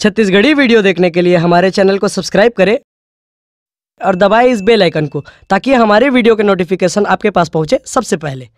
Chhattisgarhi video देखने के लिए हमारे चैनल को सब्सक्राइब करें और दबाएँ इस बेल आइकन को, ताकि हमारे वीडियो के नोटिफिकेशन आपके पास पहुँचे सबसे पहले।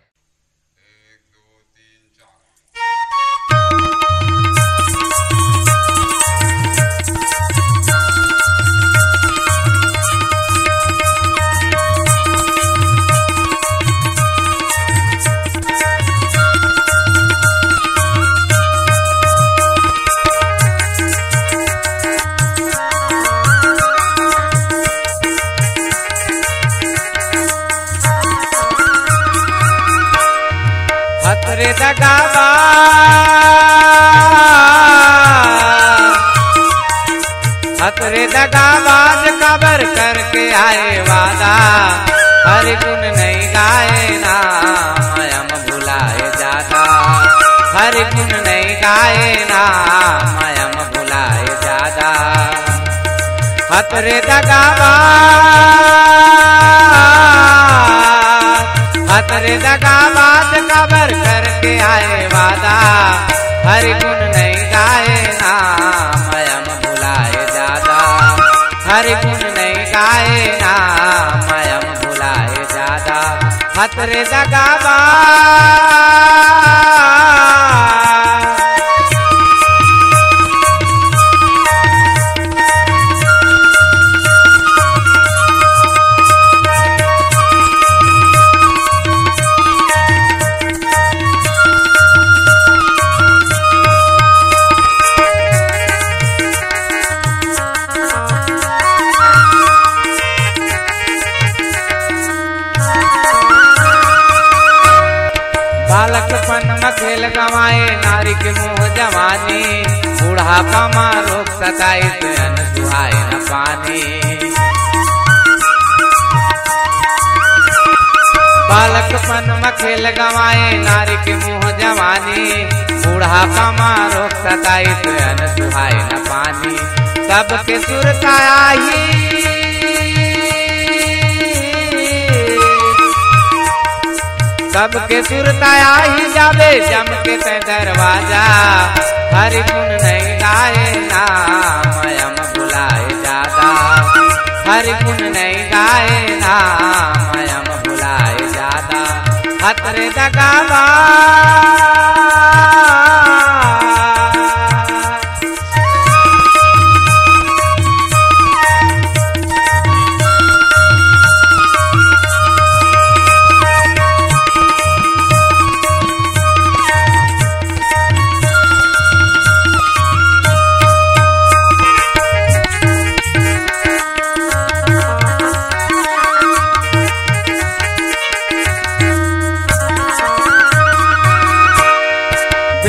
आए वादा, हर गुण नहीं गाए ना मयम भुलाए जाता। हर गुण नहीं गाए ना मयम भुलाए जाता। हतरे दगाबाज हतरे दगाबाज कबर करके आए वादा। हतरे दगाबाज बालकपन खेल गवाए नारी के मुँह जवानी बुढ़ापा माँ रोग सताई अन सुहाए न पानी बालकपन में खेल गवाए, नारी के मुँह जवानी बुढ़ापा माँ रोग सताई अन सुहाए न पानी सबके सुर का आई सबके सुरताया ही जावे, जम के दरवाज़ा। हरि गुण नहीं गाए नाम यम बुलाए जादा हरि गुण नहीं गाए नाम मयम भुलाए जादा हतरे दगावा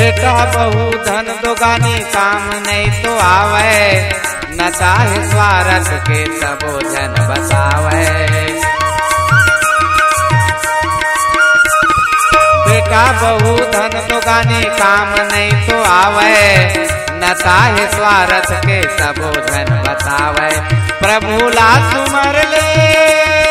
बेटा बहु, धन दोगानी काम नहीं तो आवे। न चाहे स्वार्थ के सबो जन बसावे। बेटा बहु, धन दोगानी काम नहीं तो आवे। न चाहे स्वार्थ के सबो जन बतावे प्रभु ला सुमर ले।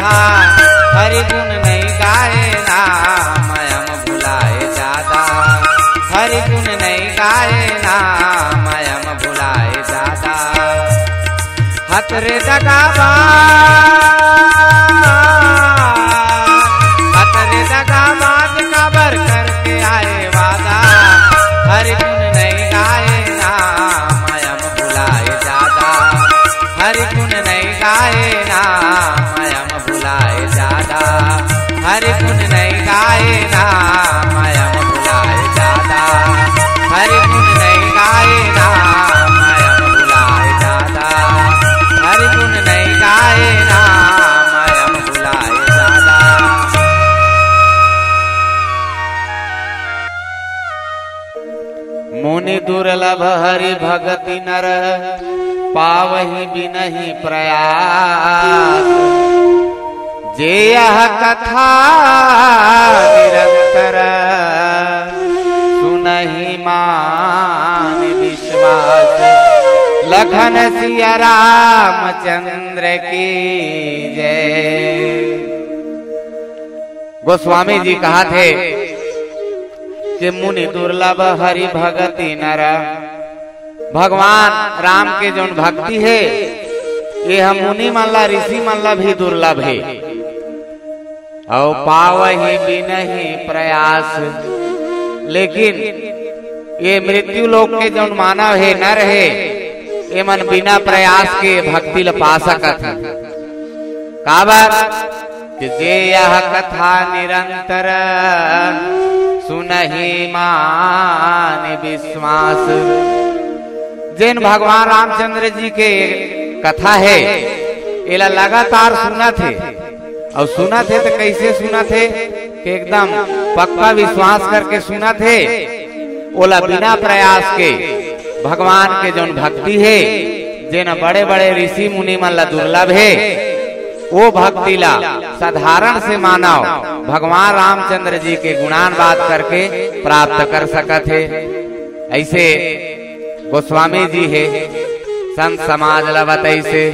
व्याधा हरि गुण नहीं गाए ना, मयम भुलाए जादा हरि गुण नहीं गाए ना, मयम भुलाए जादा हतरे दगाबा मुनि दुर्लभ हरि भगति नर, पावही बिनहि प्रयास। जे यह कथा निरंतर, सुनहि मान विश्वास। लखन सिया रामचंद्र की जय। गोस्वामी जी कहा थे कि मुनि दुर्लभ हरि भगति नर। भगवान राम के जो भक्ति है ये हम मुनि मल्ला, ऋषि मल्ला भी दुर्लभ है। और पावही भी नहीं प्रयास। लेकिन ये मृत्यु लोक के जो मानव है, नर है, ये मन बिना प्रयास के भक्ति ल पा सकत है। जे यह कथा निरंतर सुनहि मान विश्वास। जिन भगवान रामचंद्र जी के कथा है एला लगातार सुना थे और सुना थे तो कैसे सुना थे कि एकदम पक्का विश्वास करके सुना थे ओला बिना प्रयास के भगवान के जो भक्ति है जिन बड़े बड़े ऋषि मुनि मन ला दुर्लभ है वो भक्ति ला साधारण से मानव भगवान रामचंद्र जी के गुणान बात करके प्राप्त कर सकत है। ऐसे गोस्वामी जी है। संत समाज ला बतैसे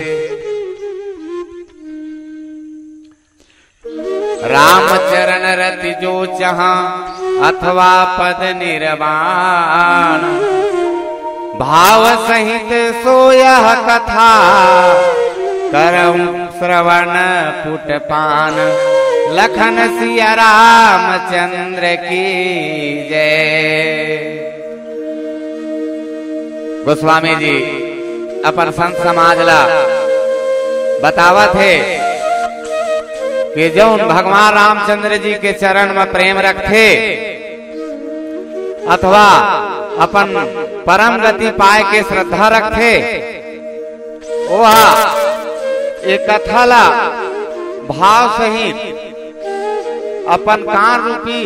रामचरण रति जो जहा अथवा पद निर्वाण। भाव सहित सोयह कथा। करम श्रवण, पुट पान। लखन सिया रामचंद्र की जय। गोस्वामी जी, अपन संत समाज ला बतावत है कि जो भगवान रामचंद्र जी के चरण में प्रेम रखे अथवा अपन परम गति पाए के श्रद्धा रखे वह एक कथा ला भाव सहित अपन कान रूपी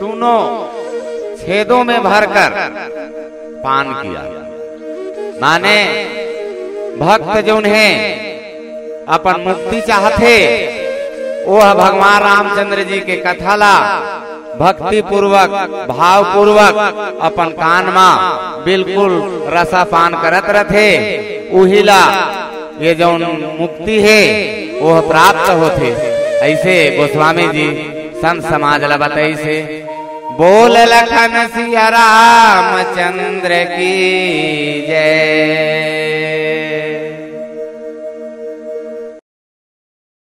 दोनों छेदों में भरकर पान किया। माने भक्त जो है अपन मुक्ति चाहते वह भगवान रामचंद्र जी के कथा ला भक्ति पूर्वक भाव पूर्वक अपन कान में बिल्कुल रसा पान करत रथे, उहिला ये जो मुक्ति है वो प्राप्त होते। ऐसे गोस्वामी जी संत समाज ला से बोल लखन सिया रामचंद्र की जय।